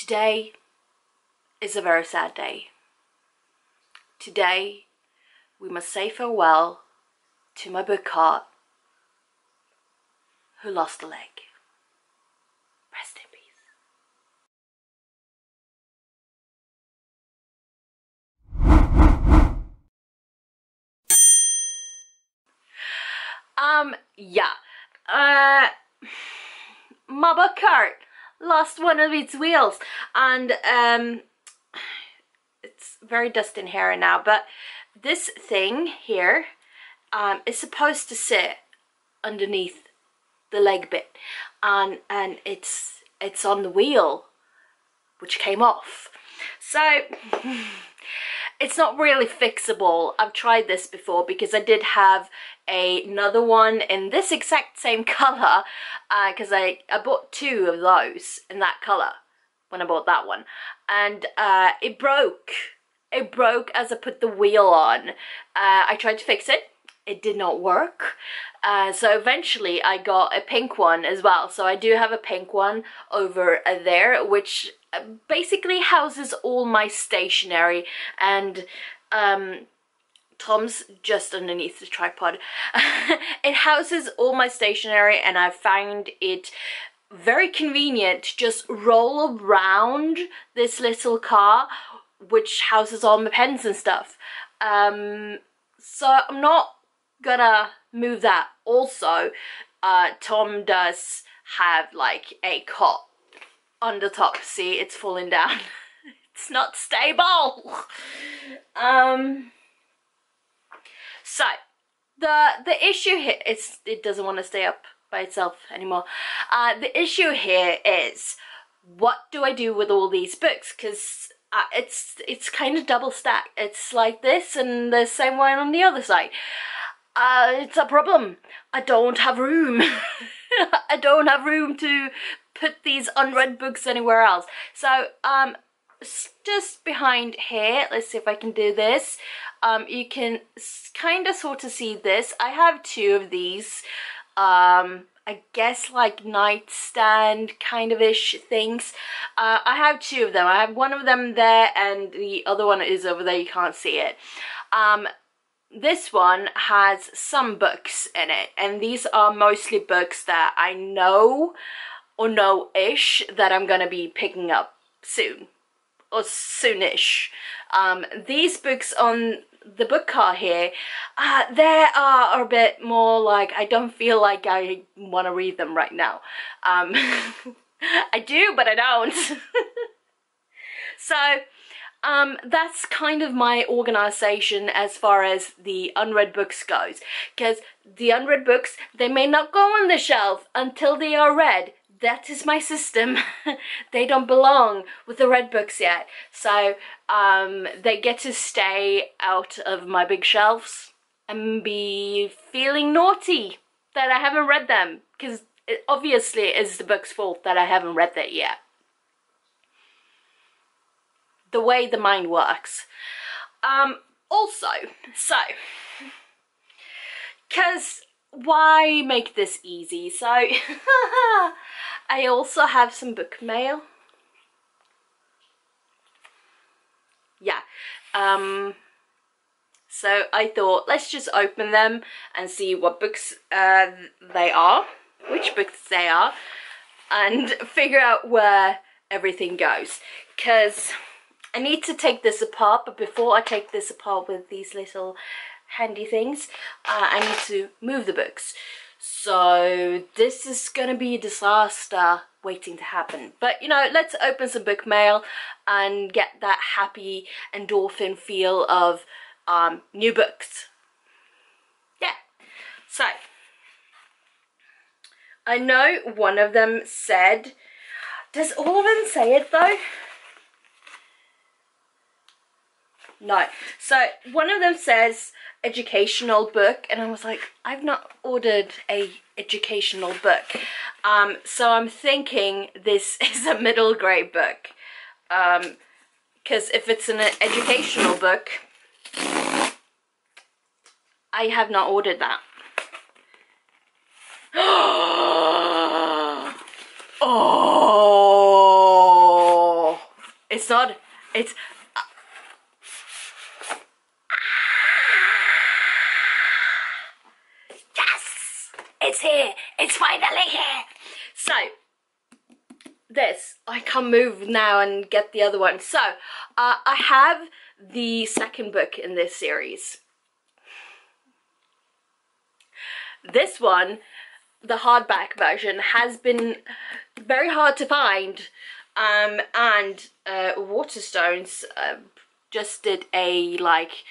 today is a very sad day. Today, we must say farewell to my book who lost a leg. Rest in peace. Um, yeah. Uh, my book lost one of its wheels. And um it's very dusty in here now but this thing here um is supposed to sit underneath the leg bit. And and it's it's on the wheel which came off. So it's not really fixable. I've tried this before because i did have a, another one in this exact same color because uh, I, I bought two of those in that color when I bought that one. And uh, it broke. It broke as I put the wheel on. Uh, I tried to fix it. It did not work. Uh, so eventually I got a pink one as well. So I do have a pink one over there which basically houses all my stationery and um, Tom's just underneath the tripod. it houses all my stationery and I find it very convenient to just roll around this little car which houses all my pens and stuff. Um, so I'm not gonna move that. Also, uh, Tom does have like a cot on the top. See, it's falling down. it's not stable. Um, so the the issue here is it doesn't want to stay up by itself anymore. Uh, the issue here is what do I do with all these books? Because uh, it's it's kind of double stacked. It's like this and the same one on the other side. Uh, it's a problem. I don't have room. I don't have room to put these unread books anywhere else. So um, just behind here, let's see if I can do this um, you can kind of sort of see this. I have two of these. Um, I guess like nightstand kind of ish things. Uh, I have two of them. I have one of them there and the other one is over there. You can't see it. Um, this one has some books in it and these are mostly books that I know or know-ish that I'm gonna be picking up soon or soonish. Um, these books on the book cart here, uh, they are a bit more like, I don't feel like I want to read them right now. Um, I do, but I don't. so, um, that's kind of my organization as far as the unread books goes. Because the unread books, they may not go on the shelf until they are read that is my system. they don't belong with the red books yet. So um, they get to stay out of my big shelves and be feeling naughty that I haven't read them. Because obviously it is the book's fault that I haven't read that yet. The way the mind works. Um, also, so, because why make this easy? So I also have some book mail. Yeah. Um, so I thought let's just open them and see what books uh, they are, which books they are, and figure out where everything goes. Because I need to take this apart, but before I take this apart with these little handy things. Uh, I need to move the books. So this is gonna be a disaster waiting to happen. But you know, let's open some book mail and get that happy endorphin feel of um, new books. Yeah, so I know one of them said, does all of them say it though? No. So one of them says educational book and I was like, I've not ordered a educational book. Um, so I'm thinking this is a middle grade book. Um, because if it's an educational book, I have not ordered that. oh! It's not. It's. Yes! It's here! It's finally here! So, this, I can move now and get the other one. So, uh, I have the second book in this series. This one, the hardback version, has been very hard to find. Um, and uh, Waterstones uh, just did a like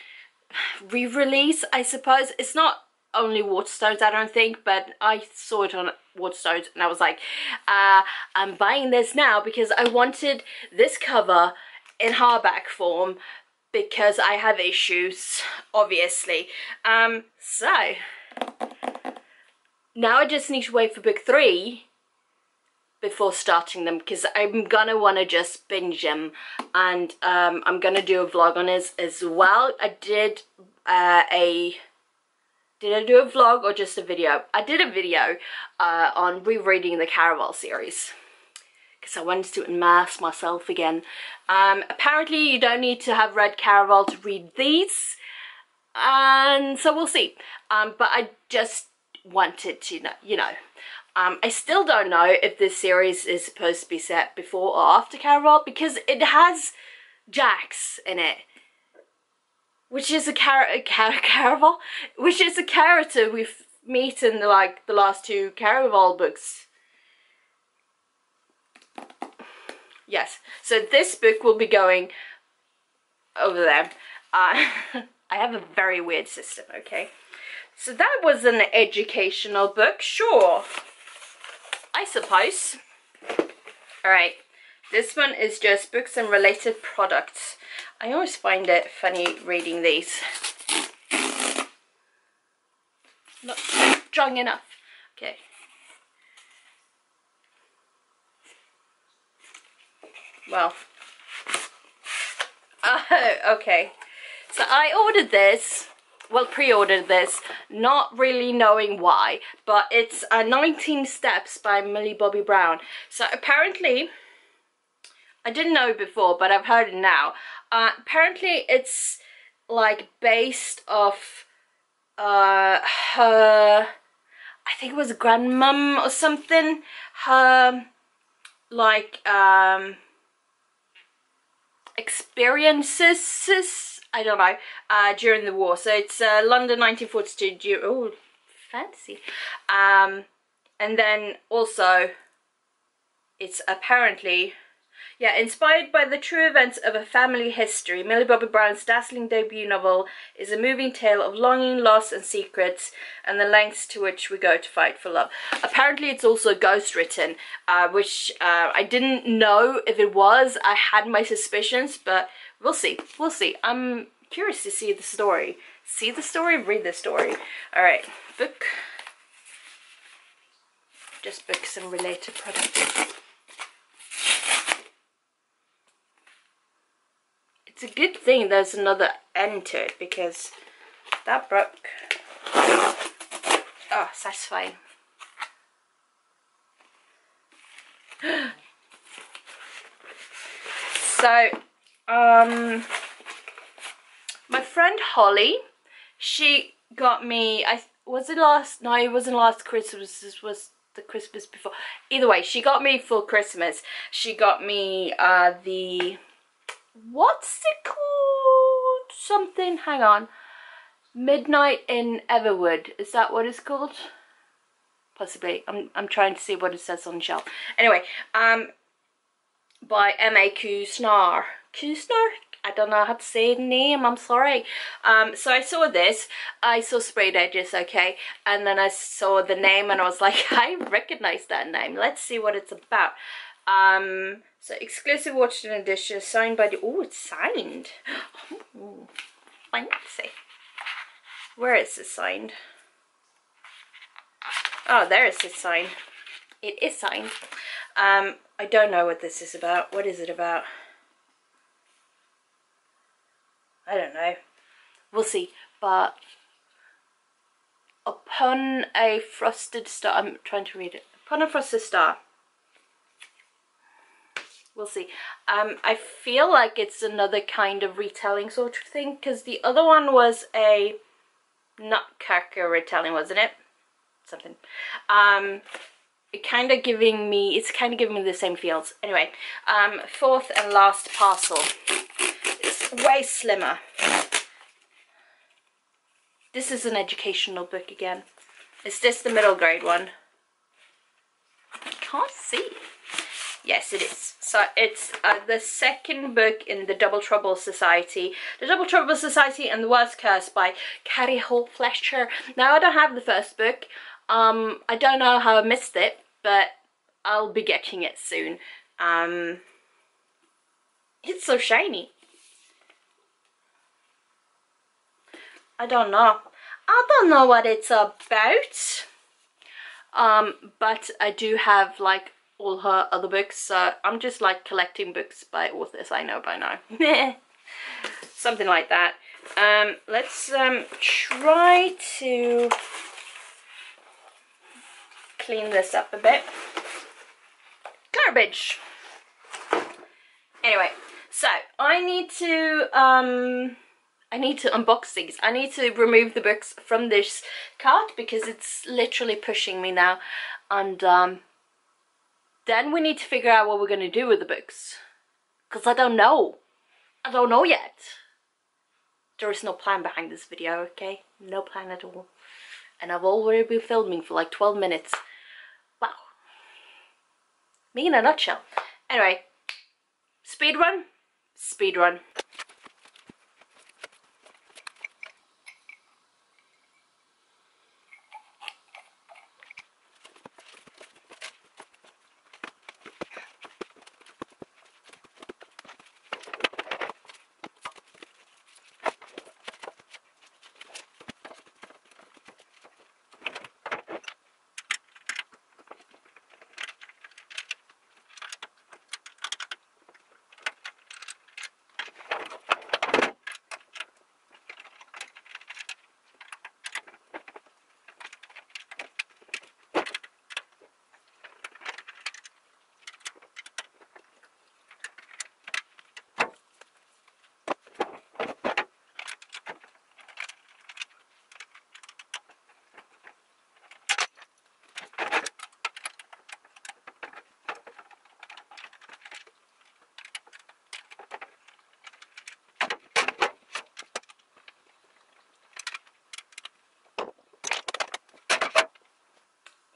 re-release, I suppose. It's not only Waterstones, I don't think, but I saw it on Waterstones and I was like, uh, I'm buying this now because I wanted this cover in hardback form because I have issues, obviously. Um, so, now I just need to wait for book three before starting them because I'm gonna want to just binge them and um, I'm gonna do a vlog on this as well. I did uh, a did I do a vlog or just a video? I did a video uh, on rereading the Caraval series because I wanted to immerse myself again. Um, apparently you don't need to have read Caraval to read these and so we'll see. Um, but I just wanted to know, you know. Um, I still don't know if this series is supposed to be set before or after Caraval because it has Jax in it. Which is a character, car Caraval? Which is a character we've meet in the, like the last two Caraval books. Yes, so this book will be going over there. Uh, I have a very weird system, okay? So that was an educational book, sure. I suppose. Alright, this one is just books and related products. I always find it funny reading these. Not strong enough. Okay. Well. Uh, okay. So I ordered this well pre-ordered this not really knowing why but it's uh, 19 steps by Millie Bobby Brown so apparently I didn't know before but I've heard it now uh, apparently it's like based off uh, her I think it was grandmum or something her like um experiences I don't know, uh, during the war. So it's uh, London 1942, oh, fancy. Um, and then also, it's apparently, yeah, inspired by the true events of a family history, Millie Bobby Brown's dazzling debut novel is a moving tale of longing, loss and secrets and the lengths to which we go to fight for love. Apparently it's also ghost written, uh, which uh, I didn't know if it was. I had my suspicions, but we'll see. We'll see. I'm curious to see the story. See the story, read the story. All right, book. Just books and related products. It's a good thing there's another end to it because that broke. oh, satisfying. so um, my friend Holly, she got me, I was it last, no it wasn't last Christmas, this was the Christmas before. Either way, she got me for Christmas. She got me uh, the, what's it called? Something, hang on. Midnight in Everwood, is that what it's called? Possibly, I'm, I'm trying to see what it says on the shelf. Anyway, um, by M.A. Kusnar. Kusnar? I don't know how to say the name, I'm sorry. Um, so I saw this, I saw Sprayed Edges, okay, and then I saw the name and I was like, I recognize that name, let's see what it's about. Um, so exclusive Waterstone edition, signed by the, oh, it's signed. Ooh, fancy. Where is it signed? Oh, there is it signed. It is signed. Um, I don't know what this is about. What is it about? I don't know. We'll see. But upon a frosted star, I'm trying to read it. Upon a frosted star. We'll see. Um, I feel like it's another kind of retelling sort of thing because the other one was a nutcracker retelling, wasn't it? Something. Um, it kind of giving me, it's kind of giving me the same feels. Anyway, um, fourth and last parcel. It's way slimmer. This is an educational book again. Is this the middle grade one? I can't see. Yes, it is. So it's uh, the second book in the Double Trouble Society. The Double Trouble Society and the Worst Curse by Carrie Hope Fletcher. Now, I don't have the first book. Um, I don't know how I missed it, but I'll be getting it soon. Um, it's so shiny. I don't know. I don't know what it's about. Um, but I do have like all her other books. So I'm just like collecting books by authors I know by now. Something like that. Um, let's um, try to clean this up a bit. Garbage. Anyway, so I need to um I need to unbox these. I need to remove the books from this cart because it's literally pushing me now. And um then we need to figure out what we're going to do with the books. Because I don't know. I don't know yet. There is no plan behind this video, okay? No plan at all. And I've already been filming for like 12 minutes. Wow. Me in a nutshell. Anyway, speed run, speed run.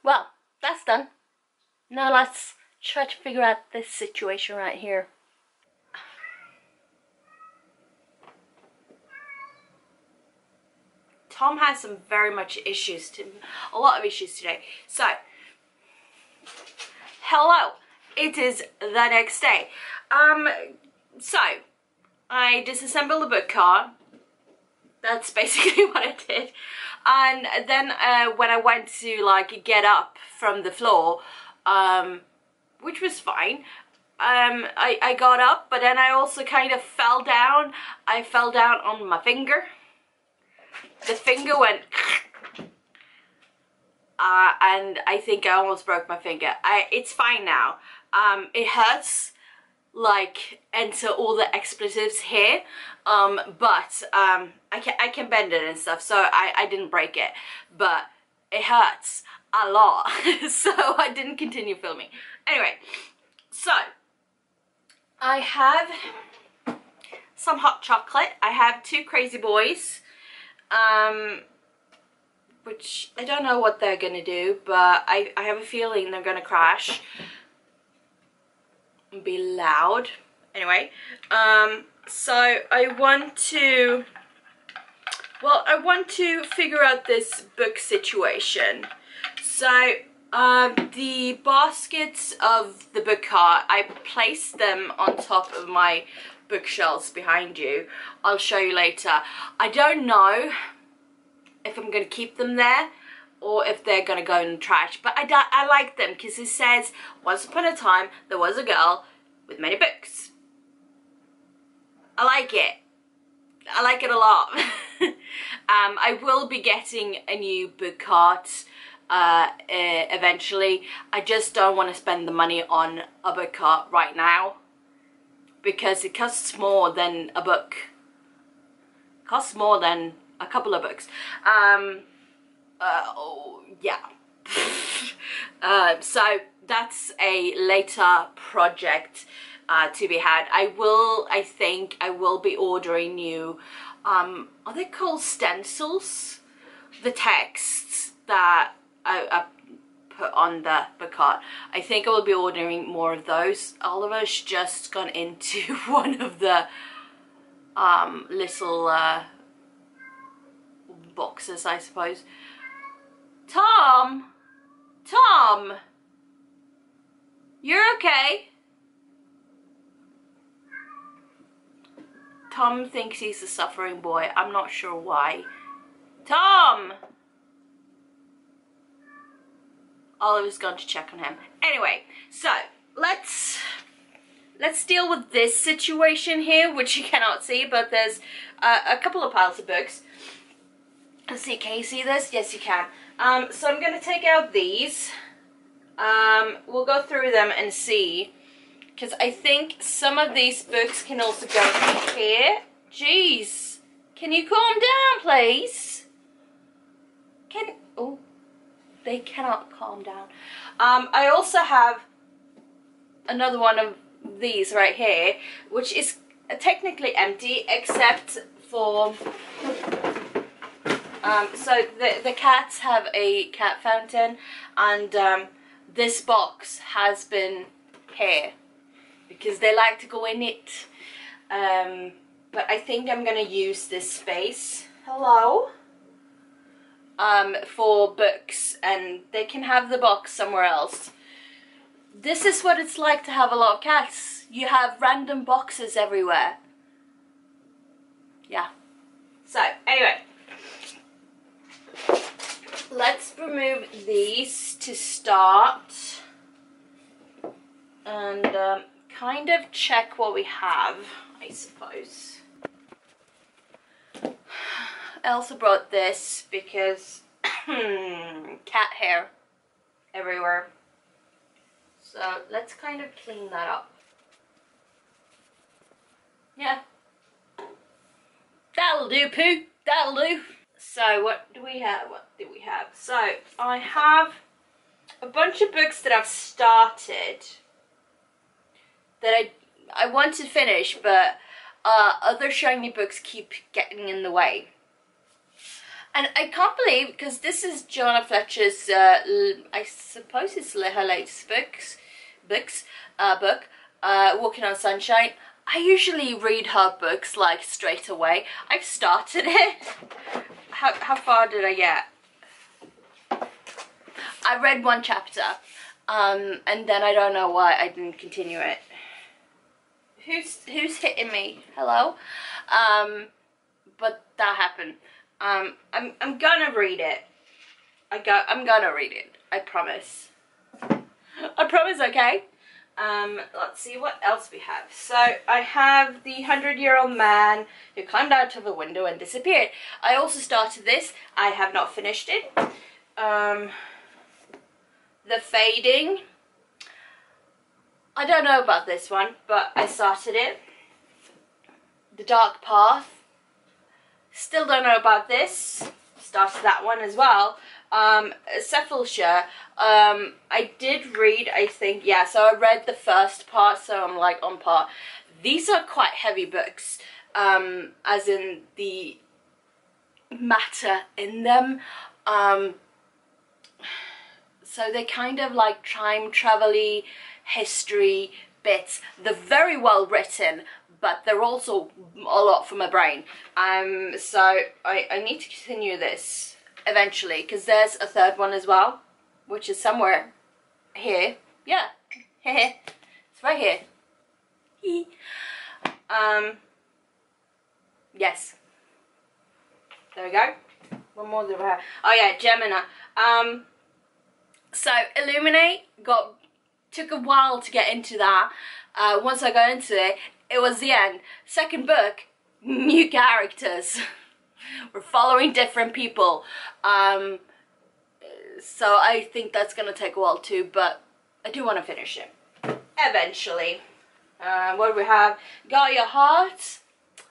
Well, that's done. Now let's try to figure out this situation right here. Tom has some very much issues, to, a lot of issues today. So, hello, it is the next day. Um, so, I disassembled the book car. That's basically what I did and then uh, when I went to like get up from the floor um, which was fine. Um, I, I got up but then I also kind of fell down. I fell down on my finger. The finger went uh, and I think I almost broke my finger. I, it's fine now. Um, it hurts like enter all the expletives here. Um but um i can i can bend it and stuff so i i didn't break it. But it hurts a lot so i didn't continue filming anyway so i have some hot chocolate i have two crazy boys um which i don't know what they're gonna do but i i have a feeling they're gonna crash be loud. Anyway, um, so I want to, well, I want to figure out this book situation. So, um, the baskets of the book cart, I placed them on top of my bookshelves behind you. I'll show you later. I don't know if I'm going to keep them there or if they're gonna go in the trash. But I, I like them because it says, once upon a time, there was a girl with many books. I like it. I like it a lot. um, I will be getting a new book cart uh, eventually. I just don't want to spend the money on a book cart right now. because it costs more than a book. Costs more than a couple of books. Um, uh, oh, yeah. uh, so that's a later project uh, to be had. I will, I think, I will be ordering new, um, are they called stencils? The texts that I, I put on the art. I think I will be ordering more of those. Oliver's just gone into one of the um, little uh, boxes, I suppose. Tom! Tom! You're okay? Tom thinks he's a suffering boy. I'm not sure why. Tom! Oliver's gone to check on him. Anyway, so let's let's deal with this situation here, which you cannot see, but there's uh, a couple of piles of books. Let's see, can you see this? Yes, you can. Um, so I'm going to take out these. Um, we'll go through them and see. Because I think some of these books can also go here. Jeez. Can you calm down, please? Can... Oh. They cannot calm down. Um, I also have another one of these right here, which is technically empty except for um, so the, the cats have a cat fountain and um, this box has been here because they like to go in it. Um, but I think I'm going to use this space. Hello? Um, for books and they can have the box somewhere else. This is what it's like to have a lot of cats. You have random boxes everywhere. Yeah. So, anyway let's remove these to start and um, kind of check what we have, I suppose. I also brought this because cat hair everywhere. So let's kind of clean that up. Yeah. That'll do, Pooh. That'll do. So what do we have? What do we have? So I have a bunch of books that I've started that I I want to finish, but uh, other shiny books keep getting in the way. And I can't believe because this is Giovanna Fletcher's, uh, I suppose it's her latest books, books, uh, book, uh, Walking on Sunshine. I usually read her books like straight away. I've started it how, how far did I get? I read one chapter um, and then I don't know why I didn't continue it. Who's who's hitting me? Hello? Um, but that happened. Um, I'm I'm gonna read it. I got I'm gonna read it. I promise. I promise, okay? Um, let's see what else we have. So I have the hundred year old man who climbed out of a window and disappeared. I also started this. I have not finished it. Um, the fading. I don't know about this one, but I started it. The dark path. Still don't know about this. Started that one as well um, Sepulchre, um, I did read, I think, yeah, so I read the first part, so I'm like on part. These are quite heavy books, um, as in the matter in them. Um, so they're kind of like time travel history bits. They're very well written, but they're also a lot for my brain. Um, so I, I need to continue this eventually because there's a third one as well which is somewhere here. Yeah. It's right here. Um yes. There we go. One more we have oh yeah Gemina. um so Illuminae got took a while to get into that. Uh, once I got into it it was the end second book new characters we're following different people. Um, so I think that's gonna take a while too, but I do want to finish it eventually. Uh, what do we have? Got Your Heart.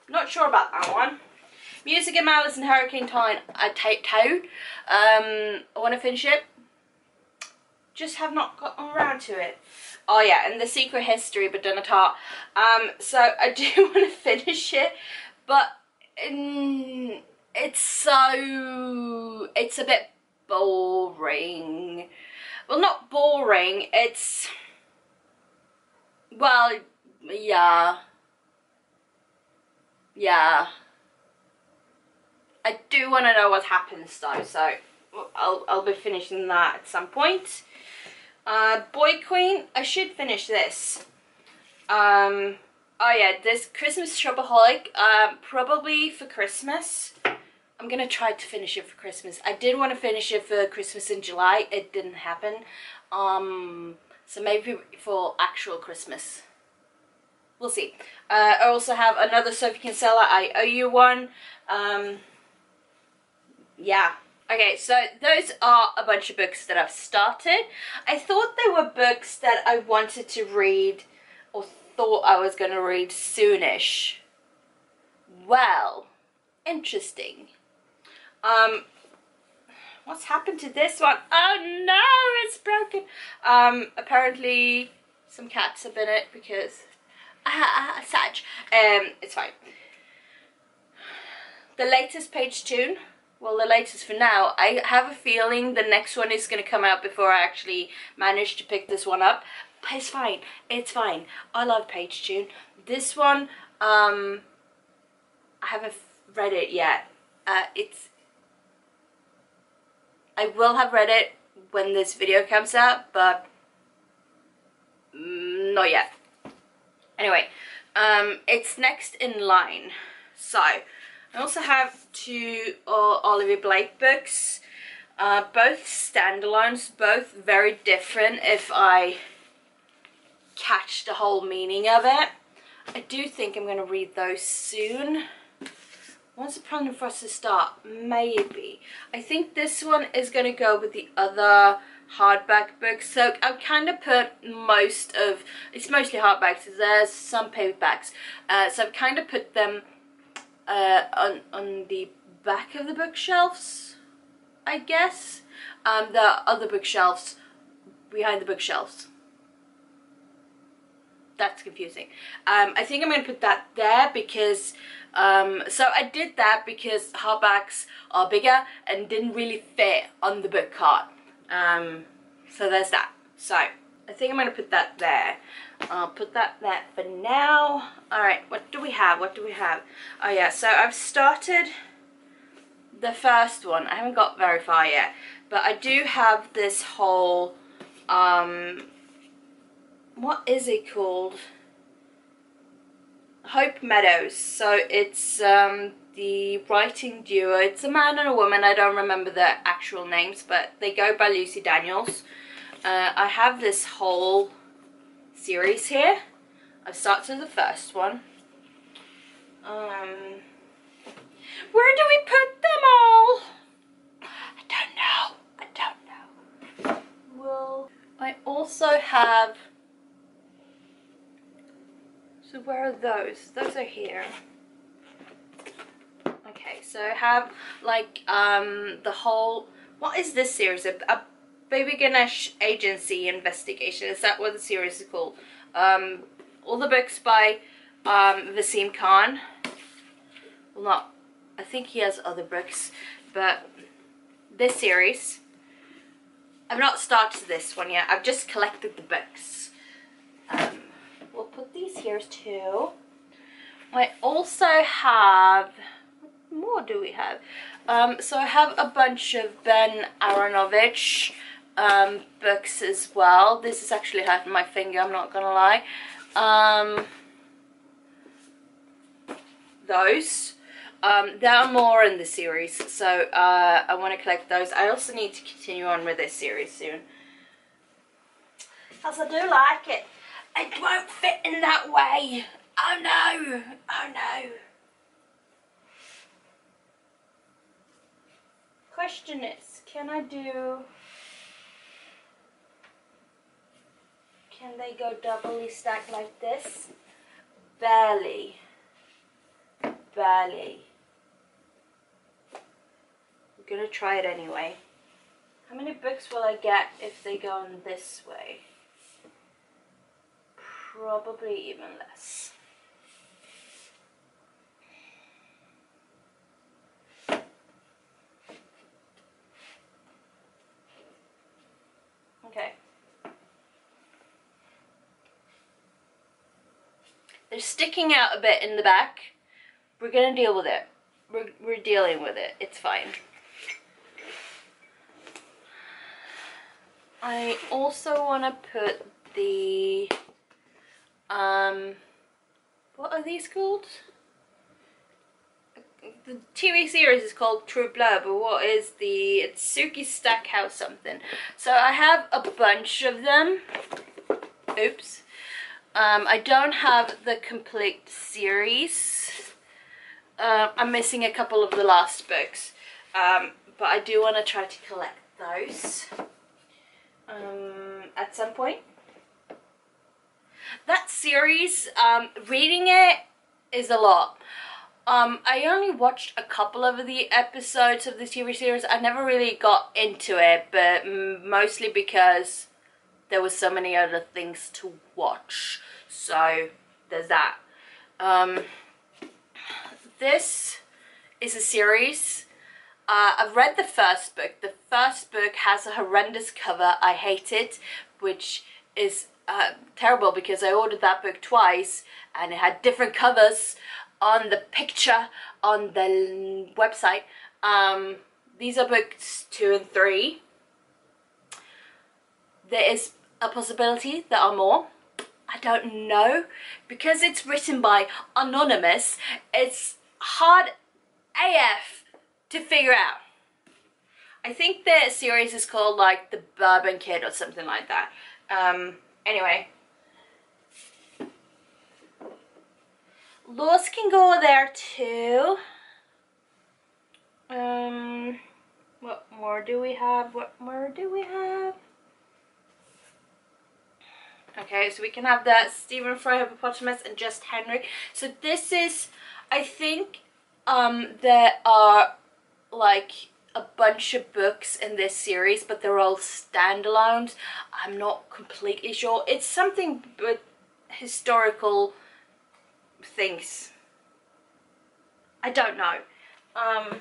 Not sure about that one. Music and Malice and Hurricane Town. I taped out. Um, I want to finish it. Just have not gotten around to it. Oh yeah, and The Secret History by Donna Tartt. Um, so I do want to finish it, but um, it's so it's a bit boring. Well, not boring. It's well, yeah, yeah. I do want to know what happens though, so I'll I'll be finishing that at some point. Uh, Boy Queen, I should finish this. Um, oh yeah, this Christmas Shopaholic, um, probably for Christmas. I'm gonna try to finish it for Christmas. I did want to finish it for Christmas in July. It didn't happen. Um, so maybe for actual Christmas. We'll see. Uh, I also have another Sophie Kinsella I owe you one. Um, yeah. Okay, so those are a bunch of books that I've started. I thought they were books that I wanted to read or thought I was going to read soonish. Well, interesting. Um, what's happened to this one? Oh no, it's broken. Um, apparently some cats have been it because ah, ah, Sag. Um, it's fine. The latest Pagetoon well the latest for now. I have a feeling the next one is going to come out before i actually manage to pick this one up. But it's fine. It's fine. I love Page Tune. this one um i haven't read it yet. Uh it's i will have read it when this video comes out but mm, not yet. Anyway um it's next in line. So I also have two uh, Olivia Blake books, uh, both standalones, both very different if I catch the whole meaning of it. I do think I'm going to read those soon. Plan for us to start? Maybe. I think this one is going to go with the other hardback books. So I've kind of put most of, it's mostly hardbacks, there's some paperbacks. Uh, so I've kind of put them uh, on, on the back of the bookshelves, I guess. Um, the other bookshelves behind the bookshelves. That's confusing. Um, I think I'm going to put that there because, um, so I did that because hardbacks are bigger and didn't really fit on the book cart. Um, so there's that. So I think I'm going to put that there. I'll put that there for now. Alright, what do we have? What do we have? Oh yeah, so I've started the first one. I haven't got very far yet. But I do have this whole, um, what is it called? Hope Meadows. So it's um, the writing duo. It's a man and a woman. I don't remember their actual names, but they go by Lucy Daniels. Uh, I have this whole series here. I've started the first one. Um, where do we put them all? I don't know. I don't know. Well, I also have... So where are those? Those are here. Okay, so I have like um, the whole... What is this series? A, a Baby Ganesh Agency Investigation. Is that what the series is called? Um, all the books by um, Khan. Well, not. I think he has other books, but this series. I've not started this one yet. I've just collected the books. Um, we'll put these here too. I also have. What more do we have? Um, so I have a bunch of Ben Aaronovitch um, books as well. This is actually hurting my finger, I'm not gonna lie. Um, those. Um, there are more in the series, so uh, I want to collect those. I also need to continue on with this series soon. As I do like it. It won't fit in that way. Oh no! Oh no! Question is, can I do Can they go doubly stacked like this? barely, barely. I'm gonna try it anyway. How many books will I get if they go in this way? Probably even less. Okay. They're sticking out a bit in the back. We're gonna deal with it. We're, we're dealing with it. It's fine. I also want to put the um what are these called? The TV series is called True Blood, but what is the it's Sookie Stackhouse something. So I have a bunch of them. Oops. Um, I don't have the complete series. Uh, I'm missing a couple of the last books, um, but I do want to try to collect those um, at some point. That series, um, reading it is a lot. Um, I only watched a couple of the episodes of the TV series. I never really got into it, but mostly because there were so many other things to watch. So there's that. Um, this is a series. Uh, I've read the first book. The first book has a horrendous cover. I hate it, which is uh, terrible because I ordered that book twice and it had different covers on the picture on the website. Um, these are books two and three. There is a possibility there are more. I don't know. Because it's written by Anonymous, it's hard AF to figure out. I think the series is called like The Bourbon Kid or something like that. Um, anyway. Laws can go there too. Um, what more do we have? What more do we have? Okay, so we can have that Stephen Fry hippopotamus and just Henry. So this is, I think, um, there are like a bunch of books in this series, but they're all standalones. I'm not completely sure. It's something with historical things. I don't know. Um,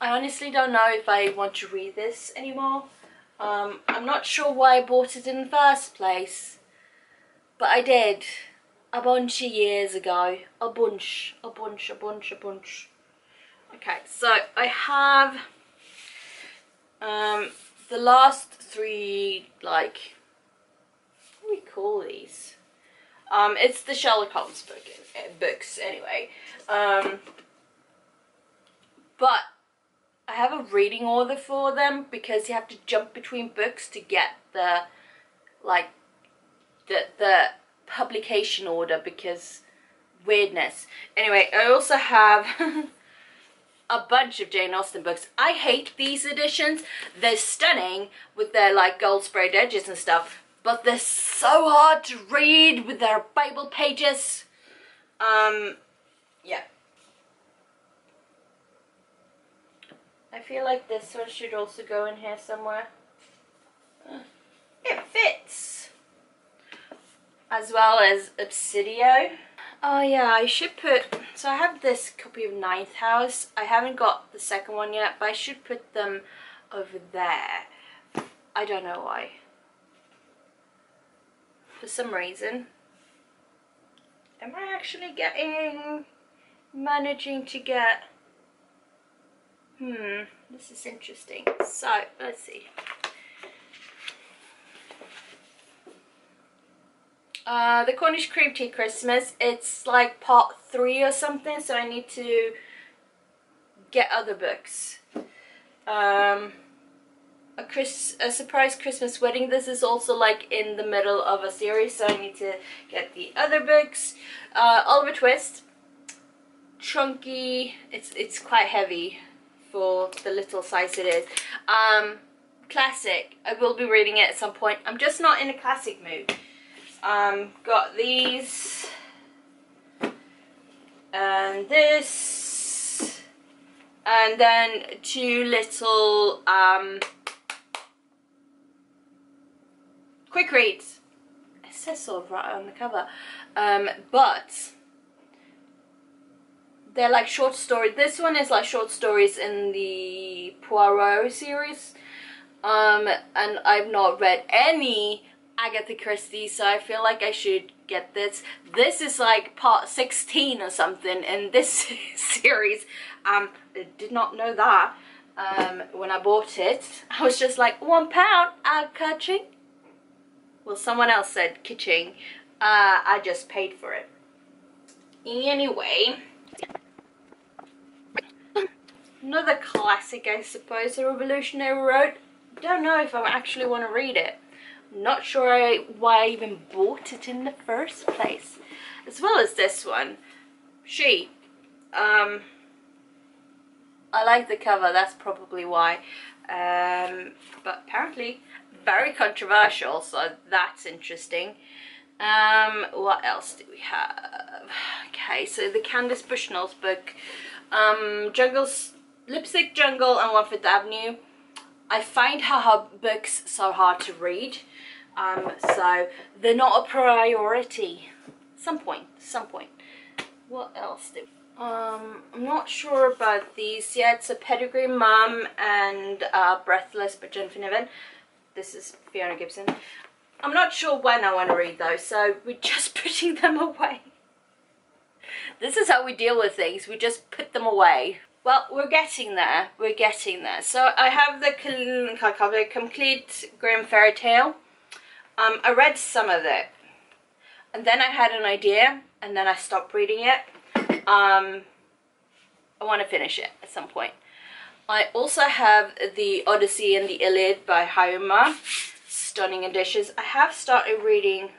I honestly don't know if I want to read this anymore. Um, I'm not sure why I bought it in the first place, but I did a bunch of years ago. A bunch, a bunch, a bunch, a bunch. Okay, so I have um, the last three, like, what do we call these? Um, it's the Sherlock Holmes book, eh, books anyway. Um, but I have a reading order for them because you have to jump between books to get the like the the publication order because weirdness. Anyway, I also have a bunch of Jane Austen books. I hate these editions. They're stunning with their like gold sprayed edges and stuff, but they're so hard to read with their Bible pages. Um, yeah. I feel like this one should also go in here somewhere. It fits! As well as Obsidio. Oh yeah, I should put, so I have this copy of Ninth House. I haven't got the second one yet, but I should put them over there. I don't know why. For some reason. Am I actually getting, managing to get Hmm, this is interesting. So, let's see. Uh, the Cornish Cream Tea Christmas, it's like part three or something, so I need to get other books. Um, a, Chris, a surprise Christmas wedding, this is also like in the middle of a series, so I need to get the other books. Uh, Oliver Twist, chunky, it's, it's quite heavy for the little size it is. Um, classic. I will be reading it at some point. I'm just not in a classic mood. Um, got these and this and then two little um, quick reads. It says sort of right on the cover, um, but they're like short stories. This one is like short stories in the Poirot series. Um, and I've not read any Agatha Christie, so I feel like I should get this. This is like part 16 or something in this series. Um, I did not know that um, when I bought it. I was just like, one pound, I'm catching. Well, someone else said kitching. Uh, I just paid for it. Anyway, Another classic, I suppose, The Revolutionary Road. Don't know if I actually want to read it. Not sure I, why I even bought it in the first place. As well as this one. She. Um, I like the cover, that's probably why. Um, but apparently very controversial, so that's interesting. Um, what else do we have? Okay, so the Candace Bushnell's book, um, Jungle's Lipstick Jungle and One Fifth Avenue. I find her books so hard to read. Um, so they're not a priority. Some point, some point. What else do um, I'm not sure about these yet. A Pedigree Mum and uh, Breathless by Jennifer Niven. This is Fiona Gibson. I'm not sure when I want to read those, so we're just putting them away. This is how we deal with things. We just put them away. Well, we're getting there. We're getting there. So I have the complete Grimm fairy tale. Um, I read some of it. And then I had an idea. And then I stopped reading it. Um, I want to finish it at some point. I also have the Odyssey and the Iliad by Hayao Stunning editions. I have started reading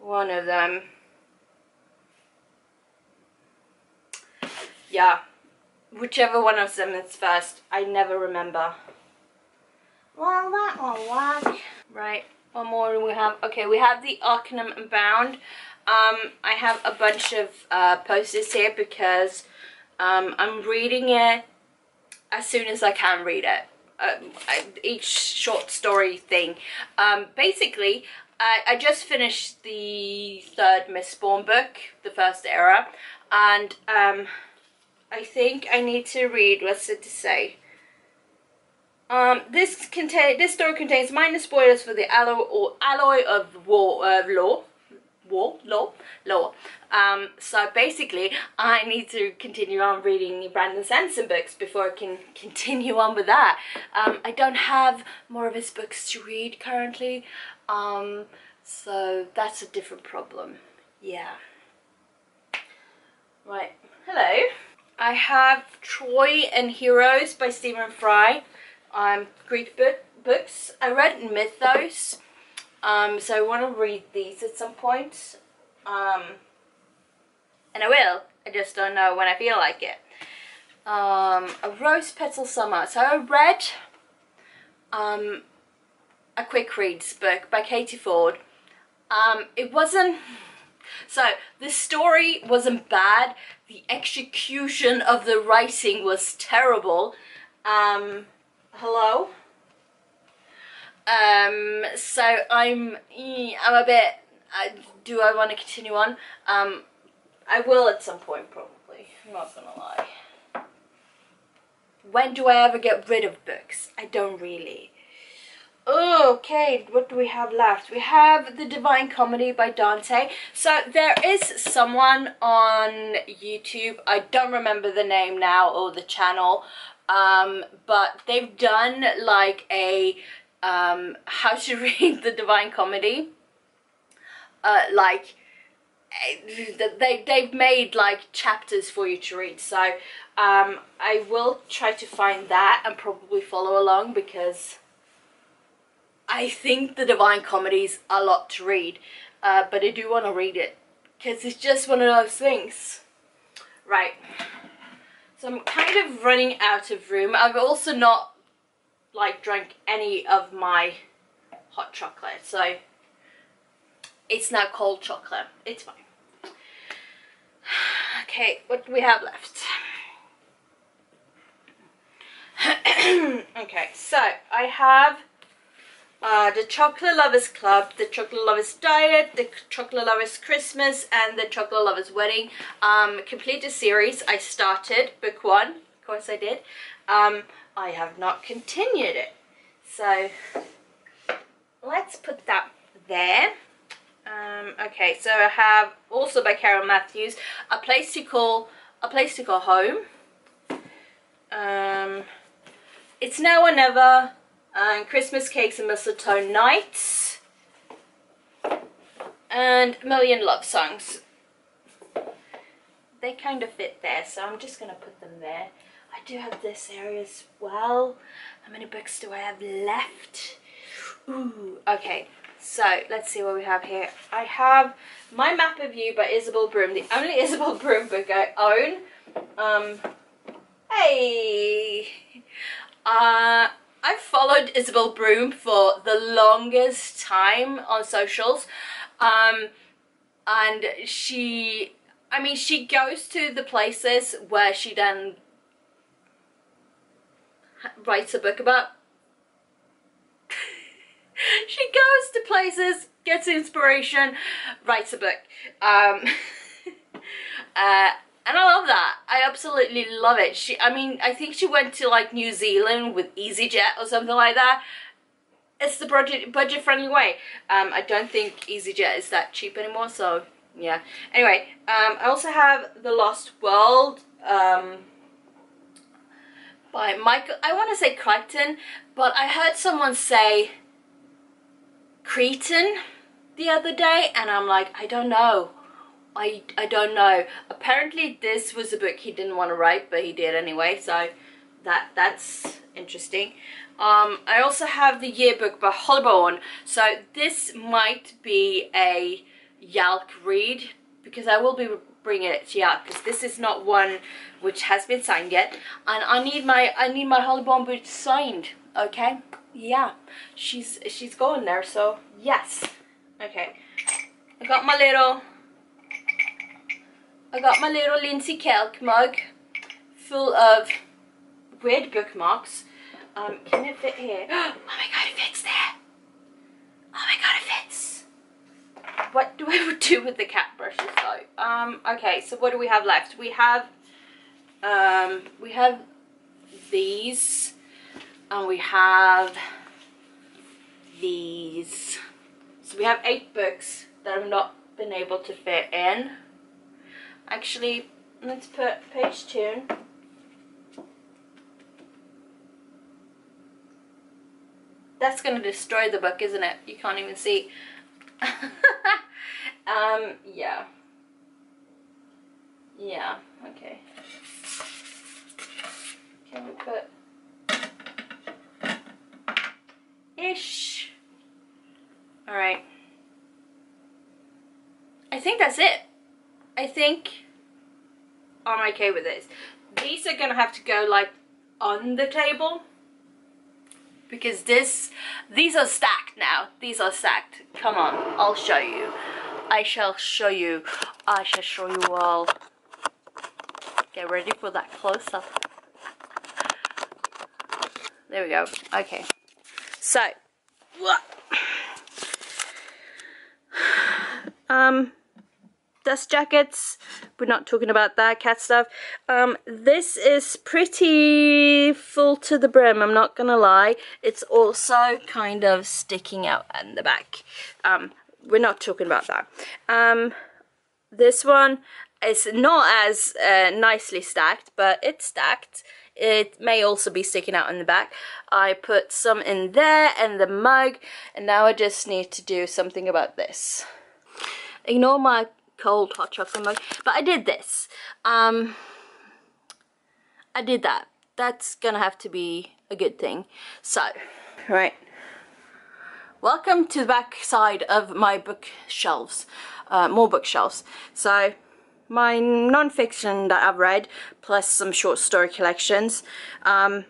one of them. Yeah, whichever one of them is first. I never remember. Well, that one was. Right, one more we have. Okay, we have the Arcanum Bound. Um, I have a bunch of uh, posters here because um, I'm reading it as soon as I can read it. Uh, each short story thing. Um, basically, I, I just finished the third Mistborn book, the first era, and um, I think I need to read, what's it to say? Um, this contain this story contains minor spoilers for the alloy or alloy of war uh, law, war law law. Um, so basically, I need to continue on reading Brandon Sanderson books before I can continue on with that. Um, I don't have more of his books to read currently, um, so that's a different problem. Yeah. Right. Hello. I have Troy and Heroes by Stephen Fry. Um, Greek book, books. I read Mythos, um, so I want to read these at some point. Um, and I will. I just don't know when I feel like it. Um, a Rose Petal Summer. So I read um, a quick reads book by Katie Fforde. Um, it wasn't so the story wasn't bad. The execution of the writing was terrible. Um, hello? Um, so I'm, I'm a bit, uh, do I want to continue on? Um, I will at some point probably, I'm not gonna lie. When do I ever get rid of books? I don't really. Okay, what do we have left? We have The Divine Comedy by Dante. So there is someone on YouTube, I don't remember the name now or the channel, um, but they've done like a um, how to read the Divine Comedy. Uh, like they, they've made like chapters for you to read so um, I will try to find that and probably follow along because I think the Divine Comedy's a lot to read, uh, but I do want to read it because it's just one of those things. Right. So I'm kind of running out of room. I've also not like drank any of my hot chocolate so it's now cold chocolate it's fine okay what do we have left okay so I have uh, the Chocolate Lovers Club, the Chocolate Lovers Diet, the Chocolate Lovers Christmas, and the Chocolate Lovers Wedding. Um, complete the series. I started book one, of course I did. Um, I have not continued it. So, let's put that there. Um, okay, so I have also by Carole Matthews, A Place to Call, A Place to Call Home. Um, it's Now or Never, and Christmas Cakes and Mistletoe Nights, and Million Love Songs. They kind of fit there, so I'm just going to put them there. I do have this area as well. How many books do I have left? Ooh, okay. So let's see what we have here. I have My Map of You by Isabelle Broom, the only Isabelle Broom book I own. Um, hey! Uh, I've followed Isabelle Broom for the longest time on socials. Um, and she, I mean, she goes to the places where she then writes a book about. she goes to places, gets inspiration, writes a book. Um, uh, and I love that. I absolutely love it. She, I mean, I think she went to like New Zealand with EasyJet or something like that. It's the budget budget friendly way. Um, I don't think EasyJet is that cheap anymore, so yeah. Anyway, um, I also have The Lost World um, by Michael. I want to say Crichton, but I heard someone say Cretan the other day, and I'm like, I don't know. I, I don't know. Apparently this was a book he didn't want to write, but he did anyway, so that that's interesting. Um, I also have the yearbook by Holly Bourne, so this might be a YALC read, because I will be bringing it to YALC, because this is not one which has been signed yet, and I need my I need my Holly Bourne book signed, okay? Yeah, she's she's going there, so yes. Okay, I got my little I got my little Lindsay Kelk mug full of weird bookmarks. Um, can it fit here? Oh my god, it fits there. Oh my god, it fits. What do I do with the cat brushes though? Um, okay, so what do we have left? We have, um, we have these, and we have these. So we have eight books that I've not been able to fit in. Actually, let's put page two. That's going to destroy the book, isn't it? You can't even see. um, yeah. Yeah, okay. Can we put... Ish. Alright. I think that's it. I think I'm okay with this. These are gonna have to go like on the table because this these are stacked now. These are stacked. Come on I'll show you. I shall show you. I shall show you all. Get ready for that close-up there we go. Okay. So what? Um dust jackets. We're not talking about that cat stuff. Um, this is pretty full to the brim I'm not gonna lie. It's also kind of sticking out in the back. Um, we're not talking about that. Um, this one is not as uh, nicely stacked but it's stacked. It may also be sticking out in the back. I put some in there and the mug and now I just need to do something about this. Ignore my cold hot chocolate mug. But I did this. Um, I did that. That's gonna have to be a good thing. So, right. Welcome to the back side of my bookshelves. Uh, more bookshelves. So, my non-fiction that I've read, plus some short story collections. Um,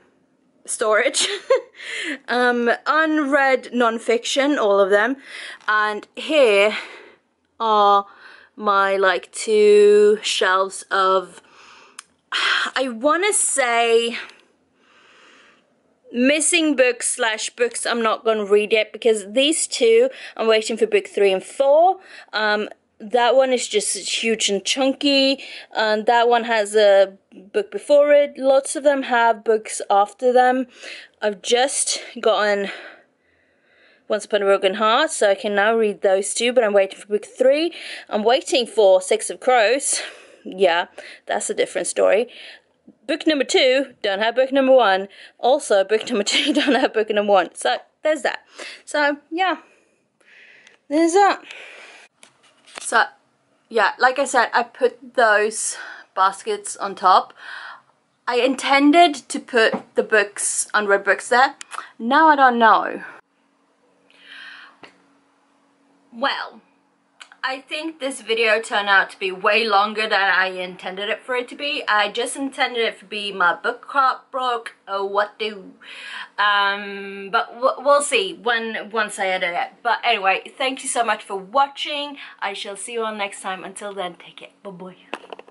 storage. um, unread non-fiction, all of them. And here are my like two shelves of, I want to say missing books slash books I'm not going to read yet because these two I'm waiting for book three and four. Um that one is just huge and chunky. And that one has a book before it. Lots of them have books after them. I've just gotten once Upon a Broken Heart, so I can now read those two, but I'm waiting for book three. I'm waiting for Six of Crows. Yeah, that's a different story. Book number two don't have book number one. Also book number two don't have book number one. So there's that. So yeah there's that. So yeah like I said I put those baskets on top. I intended to put the books unread books there. Now I don't know well I think this video turned out to be way longer than I intended it for it to be. I just intended it to be my book crop broke or what do. Um, but we'll see when once I edit it. But anyway, thank you so much for watching. I shall see you all next time. Until then, take it. Bye-bye.